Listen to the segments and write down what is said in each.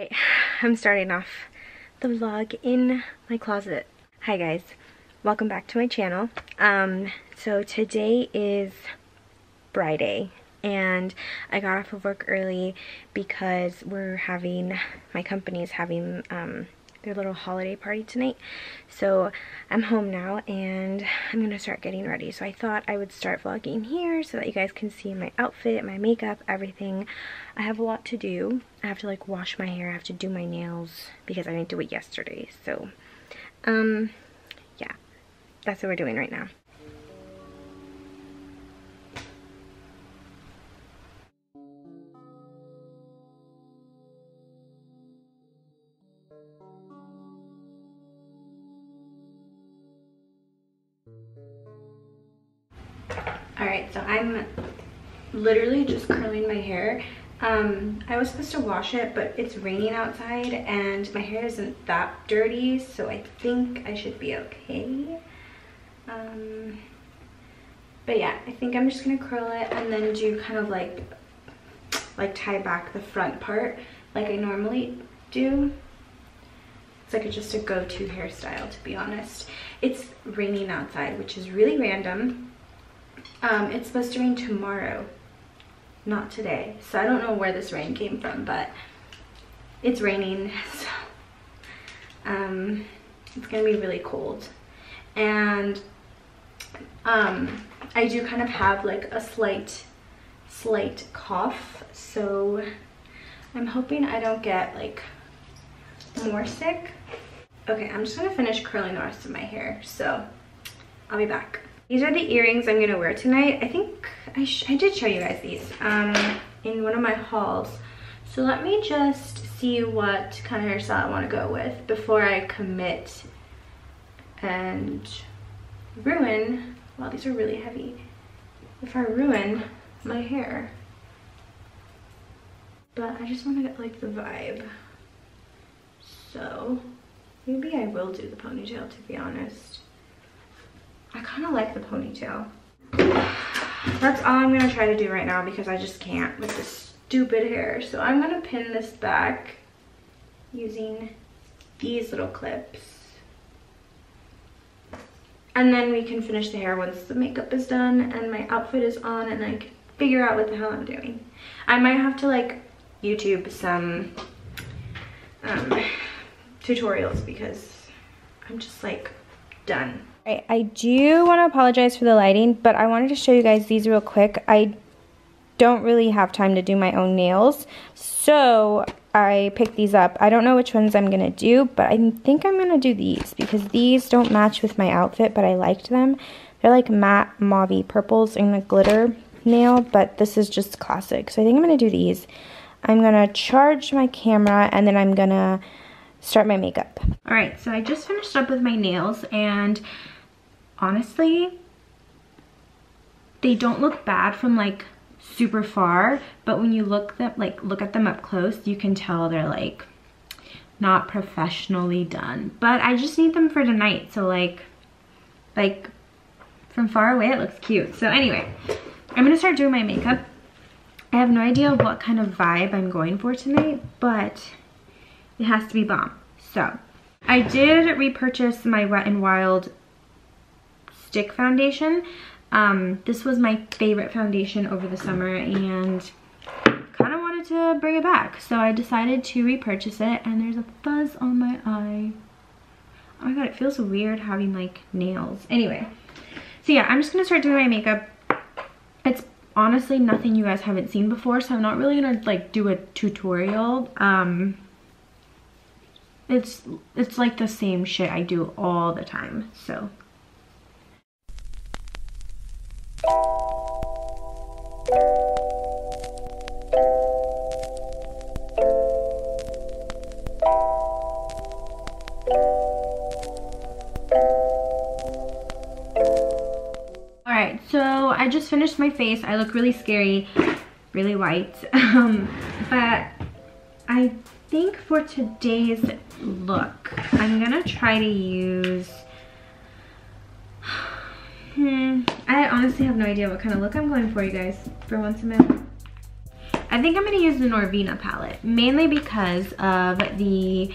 Alright, I'm starting off the vlog in my closet. Hi guys, welcome back to my channel. Um, so today is Friday and I got off of work early because we're having, my company is having um, their little holiday party tonight. So I'm home now and I'm gonna start getting ready. So I thought I would start vlogging here so that you guys can see my outfit, my makeup, everything. I have a lot to do. I have to like wash my hair, I have to do my nails because I didn't do it yesterday. So um yeah, that's what we're doing right now. Alright, so I'm literally just curling my hair. Um, I was supposed to wash it, but it's raining outside and my hair isn't that dirty, so I think I should be okay. Um, but yeah, I think I'm just gonna curl it and then do kind of like, like tie back the front part like I normally do. It's like a, just a go-to hairstyle, to be honest. It's raining outside, which is really random. Um, it's supposed to rain tomorrow, not today. So I don't know where this rain came from, but it's raining. So um, it's gonna be really cold. And um, I do kind of have like a slight, slight cough. So I'm hoping I don't get like more sick. Okay, I'm just gonna finish curling the rest of my hair. So I'll be back. These are the earrings I'm gonna wear tonight. I think I, I did show you guys these um, in one of my hauls. So let me just see what kind of hairstyle I wanna go with before I commit and ruin, wow, these are really heavy. If I ruin my hair. But I just wanna get like the vibe. So maybe I will do the ponytail to be honest. I kind of like the ponytail. That's all I'm gonna try to do right now because I just can't with this stupid hair. So I'm gonna pin this back using these little clips. And then we can finish the hair once the makeup is done and my outfit is on and I can figure out what the hell I'm doing. I might have to like YouTube some um, tutorials because I'm just like done. Right, I do want to apologize for the lighting, but I wanted to show you guys these real quick. I don't really have time to do my own nails, so I picked these up. I don't know which ones I'm going to do, but I think I'm going to do these because these don't match with my outfit, but I liked them. They're like matte mauve purples in the glitter nail, but this is just classic. So I think I'm going to do these. I'm going to charge my camera and then I'm going to start my makeup. All right, so I just finished up with my nails and honestly, they don't look bad from like super far, but when you look them like look at them up close, you can tell they're like not professionally done. But I just need them for tonight, so like like from far away it looks cute. So anyway, I'm gonna start doing my makeup. I have no idea what kind of vibe I'm going for tonight, but it has to be bomb. So I did repurchase my Wet n Wild stick foundation. Um, this was my favorite foundation over the summer and kind of wanted to bring it back. So I decided to repurchase it and there's a fuzz on my eye. Oh my god, it feels weird having like nails. Anyway, so yeah, I'm just gonna start doing my makeup. It's honestly nothing you guys haven't seen before, so I'm not really gonna like do a tutorial. Um, it's it's like the same shit I do all the time, so just finished my face. I look really scary, really white. Um, but I think for today's look, I'm gonna try to use Hmm, I honestly have no idea what kind of look I'm going for, you guys, for once a minute. I think I'm gonna use the Norvina palette, mainly because of the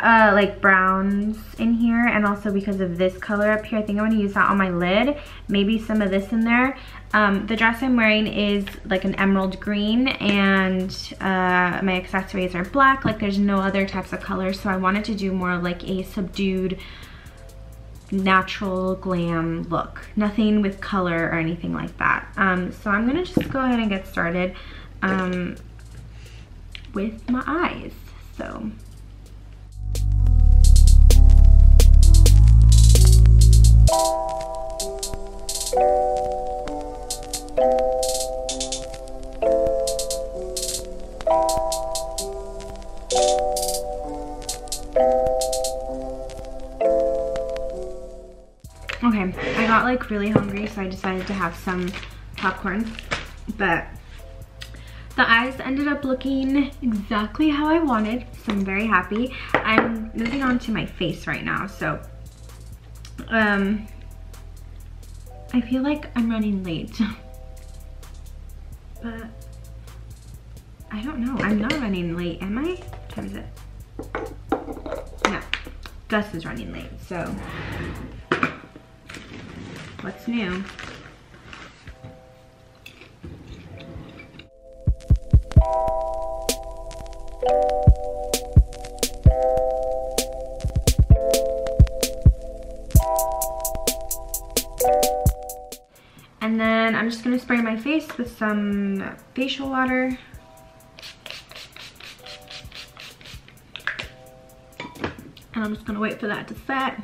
uh, like browns in here and also because of this color up here. I think I'm gonna use that on my lid. Maybe some of this in there. Um, the dress I'm wearing is like an emerald green and uh, my accessories are black. Like there's no other types of colors. So I wanted to do more like a subdued natural glam look. Nothing with color or anything like that. Um, so I'm gonna just go ahead and get started um, with my eyes. So Okay, I got like really hungry, so I decided to have some popcorn. But the eyes ended up looking exactly how I wanted, so I'm very happy. I'm moving on to my face right now, so um, I feel like I'm running late. but I don't know, I'm not running late, am I? What time is it? No, Gus is running late, so What's new? And then I'm just gonna spray my face with some facial water. And I'm just gonna wait for that to set.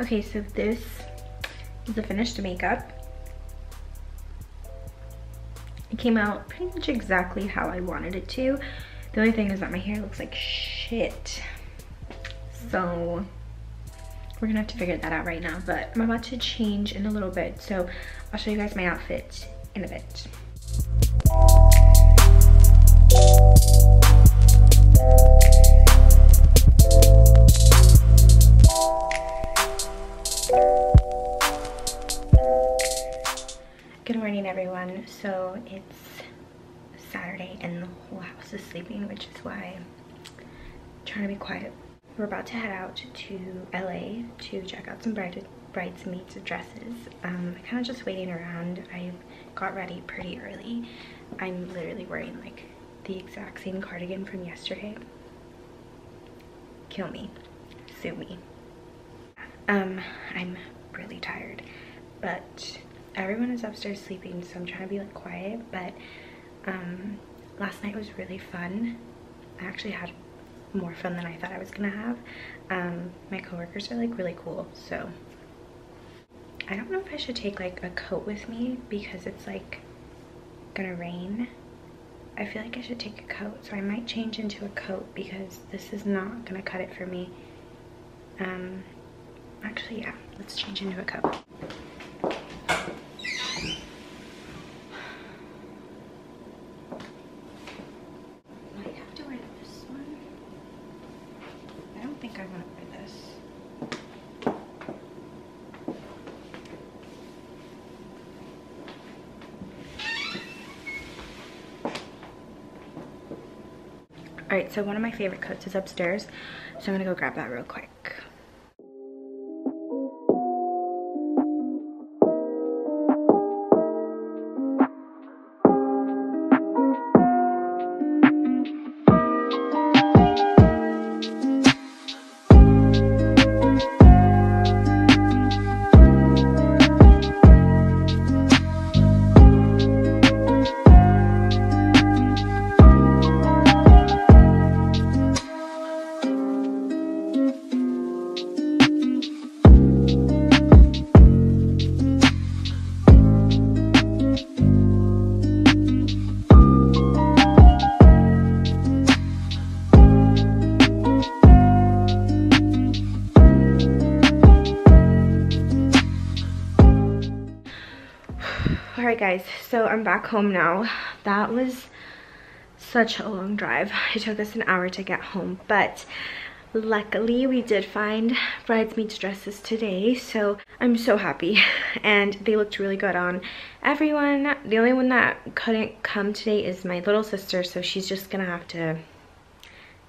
Okay, so this is the finished makeup. It came out pretty much exactly how I wanted it to. The only thing is that my hair looks like shit. So we're gonna have to figure that out right now, but I'm about to change in a little bit. So I'll show you guys my outfit in a bit. Good morning everyone. So it's Saturday and the whole house is sleeping, which is why I'm trying to be quiet. We're about to head out to LA to check out some bride bridesmaids dresses. Um, I'm kind of just waiting around. I got ready pretty early. I'm literally wearing like the exact same cardigan from yesterday. Kill me. Sue me. Um, I'm really tired, but everyone is upstairs sleeping so i'm trying to be like quiet but um last night was really fun i actually had more fun than i thought i was gonna have. Um my coworkers are like really cool so i don't know if i should take like a coat with me because it's like gonna rain. I feel like i should take a coat so i might change into a coat because this is not gonna cut it for me. Um actually yeah let's change into a coat All right, so one of my favorite coats is upstairs. So I'm gonna go grab that real quick. I'm back home now. That was such a long drive. It took us an hour to get home, but luckily we did find bridesmaids dresses today so i'm so happy. And they looked really good on everyone. The only one that couldn't come today is my little sister so she's just gonna have to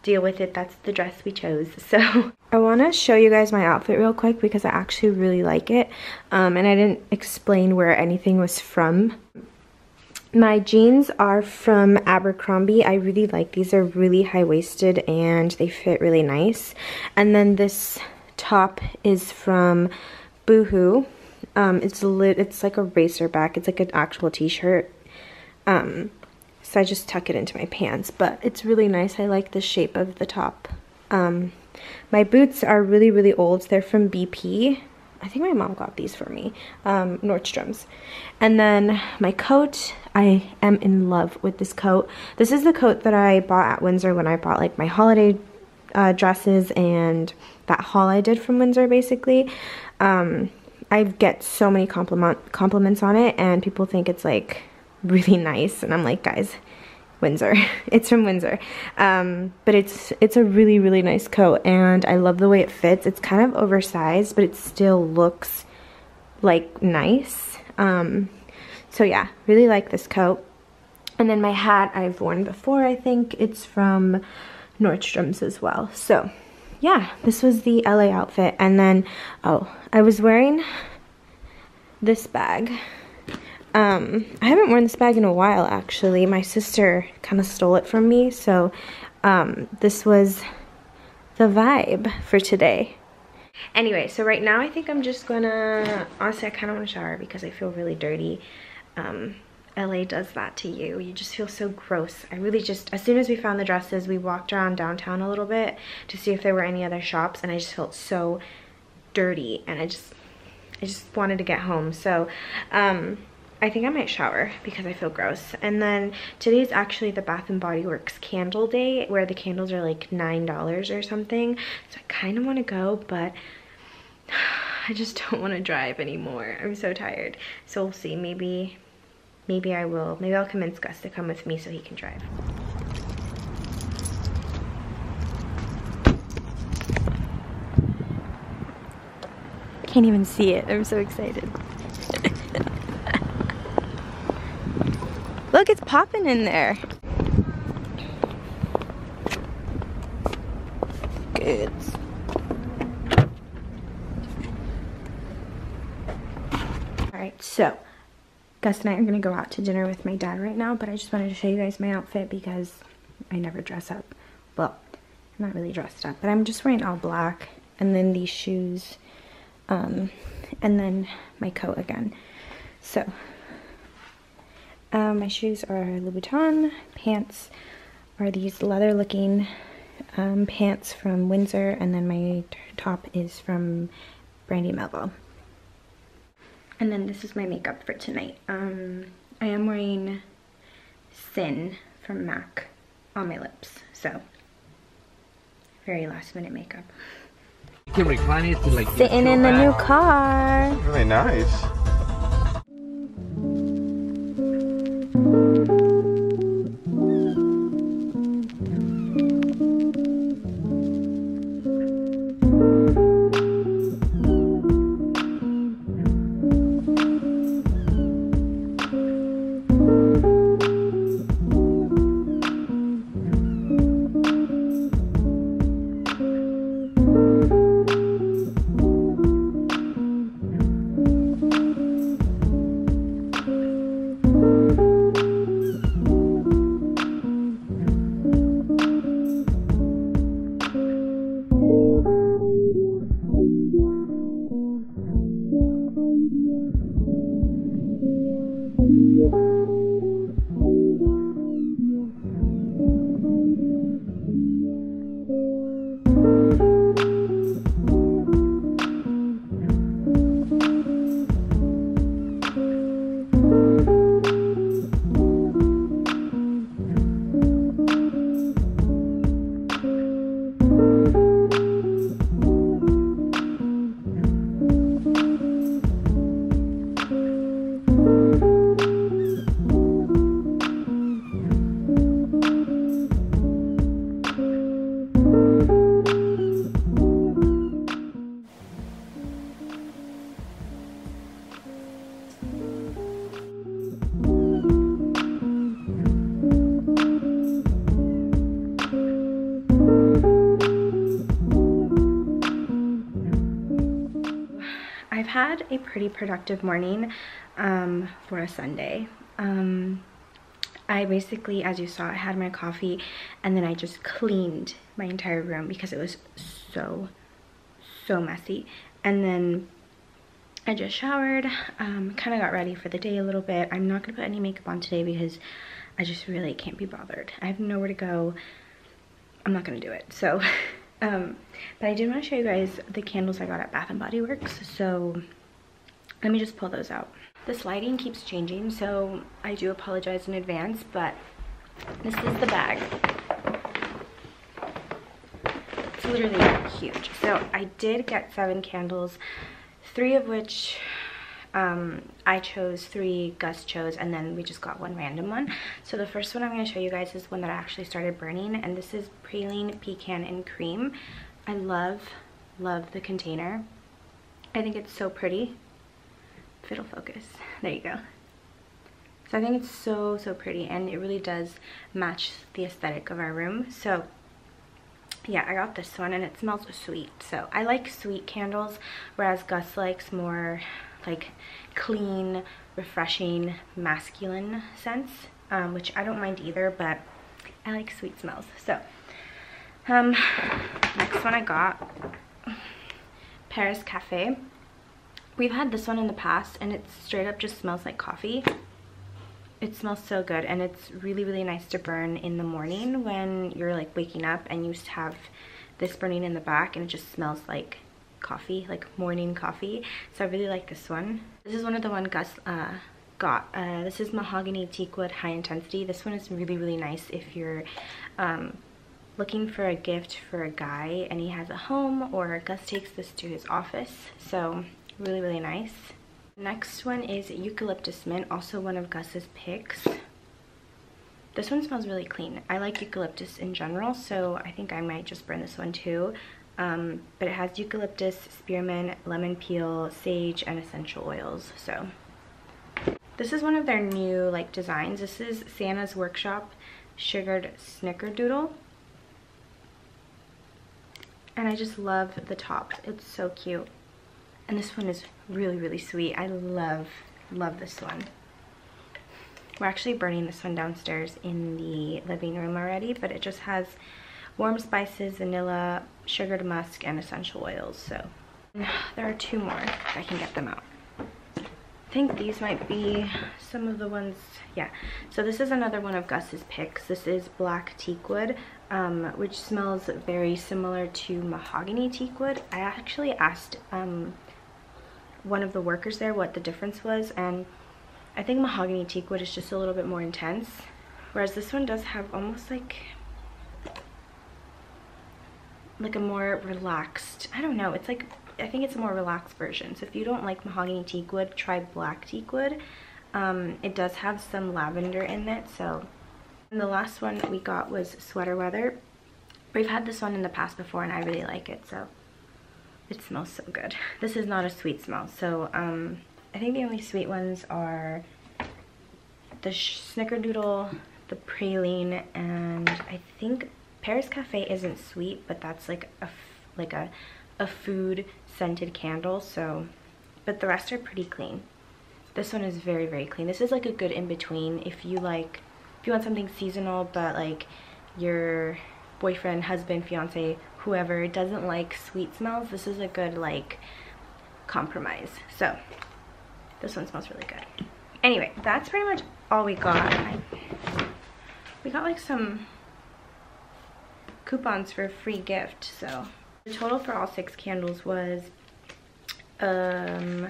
deal with it. That's the dress we chose. So i want to show you guys my outfit real quick because i actually really like it. Um, and i didn't explain where anything was from my jeans are from Abercrombie. I really like these. They're really high-waisted and they fit really nice. And then this top is from Boohoo. Um, it's lit. It's like a racer back. It's like an actual t-shirt. Um, so I just tuck it into my pants. But it's really nice. I like the shape of the top. Um, my boots are really, really old. They're from BP. I think my mom got these for me, um, Nordstrom's. And then my coat, I am in love with this coat. This is the coat that I bought at Windsor when I bought like my holiday uh, dresses and that haul I did from Windsor basically. Um, I get so many compliment compliments on it and people think it's like really nice and I'm like guys Windsor. it's from Windsor. Um, but it's it's a really, really nice coat and I love the way it fits. It's kind of oversized, but it still looks like nice. Um, so yeah, really like this coat. And then my hat I've worn before, I think. It's from Nordstrom's as well. So yeah, this was the LA outfit. And then, oh, I was wearing this bag um, I haven't worn this bag in a while, actually. My sister kind of stole it from me, so um, this was the vibe for today. Anyway, so right now I think I'm just gonna, honestly I kind of want to shower because I feel really dirty. Um, LA does that to you. You just feel so gross. I really just, as soon as we found the dresses, we walked around downtown a little bit to see if there were any other shops and I just felt so dirty and I just, I just wanted to get home. So, um, I think I might shower because I feel gross. And then today's actually the Bath and Body Works candle day where the candles are like $9 or something. So I kind of want to go, but I just don't want to drive anymore. I'm so tired. So we'll see. Maybe, maybe I will. Maybe I'll convince Gus to come with me so he can drive. I can't even see it. I'm so excited. Look, it's popping in there. Good. Alright, so Gus and I are going to go out to dinner with my dad right now, but I just wanted to show you guys my outfit because I never dress up. Well, I'm not really dressed up, but I'm just wearing all black and then these shoes um, and then my coat again. So um, my shoes are Louboutin. Pants are these leather looking um, pants from Windsor. And then my top is from Brandy Melville. And then this is my makeup for tonight. Um, I am wearing Sin from MAC on my lips. So, very last minute makeup. You can recline it to like Sitting in the new car. Really nice. Had a pretty productive morning um, for a Sunday. Um, I basically, as you saw, I had my coffee and then I just cleaned my entire room because it was so, so messy. And then I just showered, um, kind of got ready for the day a little bit. I'm not going to put any makeup on today because I just really can't be bothered. I have nowhere to go. I'm not going to do it. So, um, but I did want to show you guys the candles I got at Bath & Body Works. So let me just pull those out. This lighting keeps changing, so I do apologize in advance, but this is the bag. It's literally huge. So I did get seven candles, three of which um, I chose, three Gus chose, and then we just got one random one. So the first one I'm going to show you guys is one that I actually started burning, and this is Praline Pecan and Cream. I love, love the container. I think it's so pretty it'll focus. There you go. So I think it's so, so pretty and it really does match the aesthetic of our room. So yeah, I got this one and it smells sweet. So I like sweet candles, whereas Gus likes more like clean, refreshing, masculine scents, um, which I don't mind either, but I like sweet smells. So um, next one I got, Paris Cafe. We've had this one in the past and it straight up just smells like coffee. It smells so good and it's really, really nice to burn in the morning when you're like waking up and you have this burning in the back and it just smells like coffee, like morning coffee. So I really like this one. This is one of the one Gus uh, got. Uh, this is Mahogany Teakwood High Intensity. This one is really, really nice if you're um, looking for a gift for a guy and he has a home or Gus takes this to his office. So really, really nice. Next one is Eucalyptus Mint, also one of Gus's picks. This one smells really clean. I like eucalyptus in general, so I think I might just burn this one too. Um, but it has eucalyptus, spearmint, lemon peel, sage, and essential oils, so. This is one of their new like designs. This is Santa's Workshop Sugared Snickerdoodle. And I just love the top. It's so cute. And this one is really, really sweet. I love, love this one. We're actually burning this one downstairs in the living room already, but it just has warm spices, vanilla, sugared musk, and essential oils. So there are two more if I can get them out. I think these might be some of the ones, yeah. So this is another one of Gus's picks. This is Black Teakwood, um, which smells very similar to Mahogany Teakwood. I actually asked um, one of the workers there what the difference was and I think mahogany teakwood is just a little bit more intense whereas this one does have almost like like a more relaxed I don't know it's like I think it's a more relaxed version. So if you don't like mahogany teakwood try black teakwood. Um, it does have some lavender in it so. And the last one we got was sweater weather. We've had this one in the past before and I really like it so it smells so good. This is not a sweet smell. So um, I think the only sweet ones are the Snickerdoodle, the Praline, and I think Paris Cafe isn't sweet, but that's like a like a a food scented candle. So, but the rest are pretty clean. This one is very very clean. This is like a good in between if you like if you want something seasonal, but like your boyfriend, husband, fiance whoever doesn't like sweet smells, this is a good like compromise. So this one smells really good. Anyway, that's pretty much all we got. I, we got like some coupons for a free gift. So the total for all six candles was um,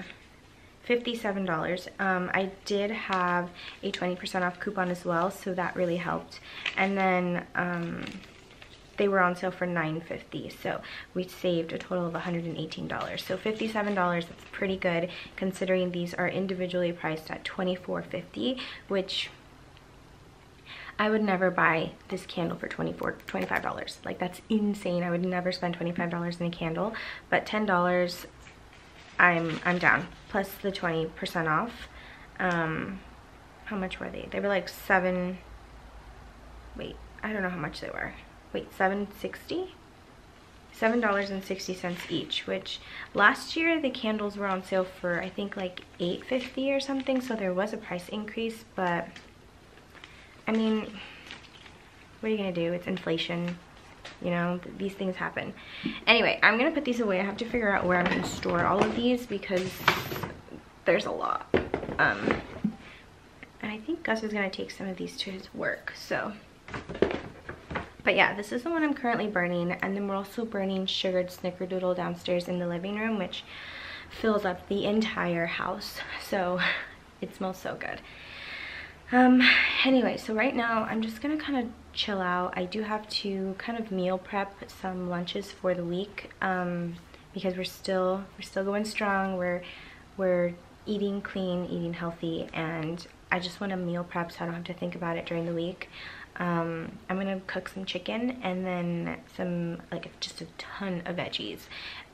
$57. Um, I did have a 20% off coupon as well, so that really helped. And then um, they were on sale for $9.50 so we saved a total of $118 so $57 that's pretty good considering these are individually priced at $24.50 which I would never buy this candle for 24 $25 like that's insane. I would never spend $25 in a candle but $10 I'm I'm down. Plus the 20% off. Um how much were they? They were like seven wait I don't know how much they were wait 760 $7.60 each, which last year the candles were on sale for I think like $8.50 or something, so there was a price increase, but I mean, what are you gonna do? It's inflation, you know, th these things happen. Anyway, I'm gonna put these away. I have to figure out where I'm gonna store all of these because there's a lot. Um, and I think Gus is gonna take some of these to his work, so but yeah, this is the one I'm currently burning. And then we're also burning sugared snickerdoodle downstairs in the living room, which fills up the entire house. So it smells so good. Um, anyway, so right now I'm just gonna kind of chill out. I do have to kind of meal prep some lunches for the week um, because we're still we're still going strong. We're we're eating clean, eating healthy, and I just want to meal prep so I don't have to think about it during the week. Um, I'm gonna cook some chicken and then some, like just a ton of veggies.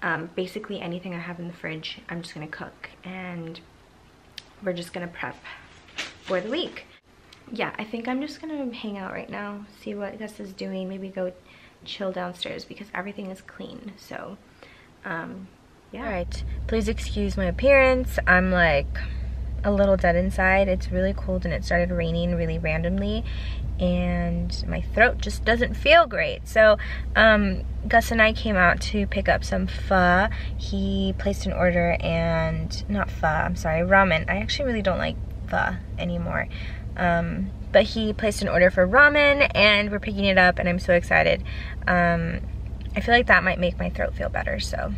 Um, basically anything I have in the fridge, I'm just gonna cook and we're just gonna prep for the week. Yeah, I think I'm just gonna hang out right now, see what Gus is doing, maybe go chill downstairs because everything is clean, so um, yeah. All right, please excuse my appearance. I'm like a little dead inside. It's really cold and it started raining really randomly and my throat just doesn't feel great. So um, Gus and I came out to pick up some pho. He placed an order and, not pho, I'm sorry, ramen. I actually really don't like pho anymore. Um, but he placed an order for ramen and we're picking it up and I'm so excited. Um, I feel like that might make my throat feel better, so.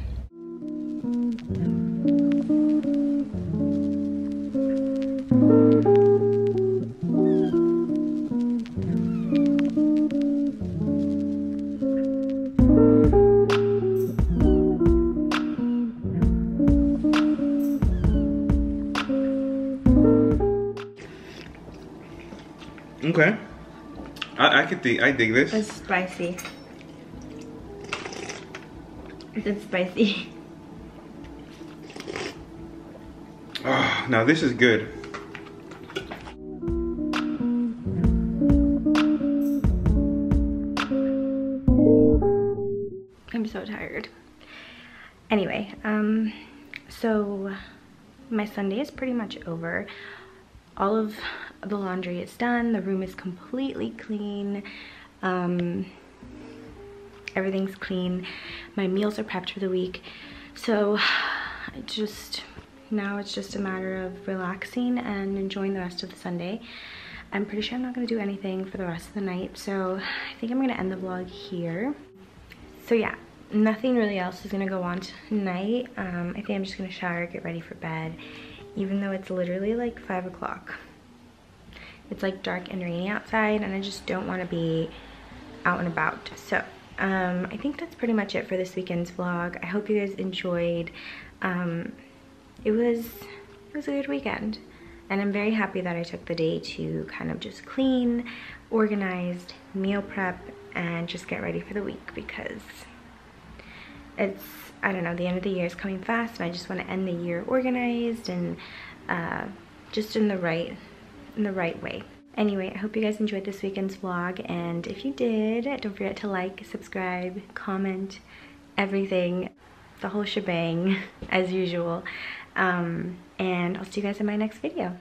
Think I dig this. It's spicy. It's spicy. Oh, now this is good. I'm so tired. Anyway, um, so my Sunday is pretty much over. All of the laundry is done. The room is completely clean. Um, everything's clean. My meals are prepped for the week. So I just, now it's just a matter of relaxing and enjoying the rest of the Sunday. I'm pretty sure I'm not gonna do anything for the rest of the night. So I think I'm gonna end the vlog here. So yeah, nothing really else is gonna go on tonight. Um, I think I'm just gonna shower, get ready for bed, even though it's literally like five o'clock. It's like dark and rainy outside and I just don't want to be out and about. So um, I think that's pretty much it for this weekend's vlog. I hope you guys enjoyed. Um, it was it was a good weekend and I'm very happy that I took the day to kind of just clean, organized, meal prep, and just get ready for the week because it's, I don't know, the end of the year is coming fast and I just want to end the year organized and uh, just in the right in the right way. Anyway, I hope you guys enjoyed this weekend's vlog, and if you did, don't forget to like, subscribe, comment, everything, the whole shebang, as usual. Um, and I'll see you guys in my next video.